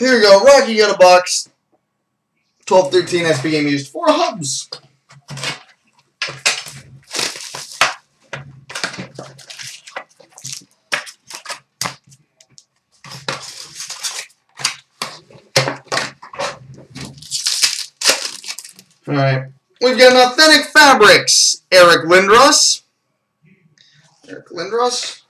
Here we go. Rocky got a box. 1213 SP game used for Hubbs. All right. We've got an Authentic Fabrics, Eric Lindros. Eric Lindros.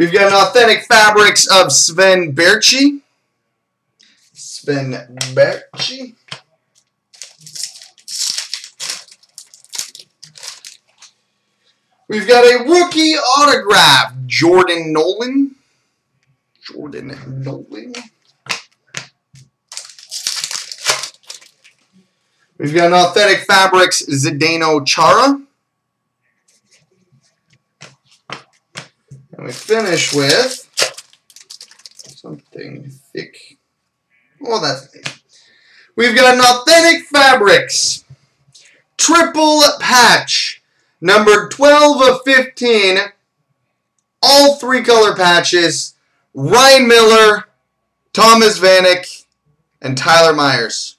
We've got an Authentic Fabrics of Sven Baertschi. Sven Baertschi. We've got a rookie autograph, Jordan Nolan. Jordan Nolan. We've got an Authentic Fabrics, Zdeno Chara. And we finish with something thick. Oh, that's thick. We've got an Authentic Fabrics triple patch, number 12 of 15, all three color patches, Ryan Miller, Thomas Vanek, and Tyler Myers.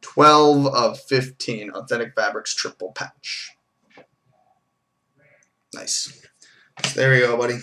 12 of 15, Authentic Fabrics triple patch. Nice. There you go, buddy.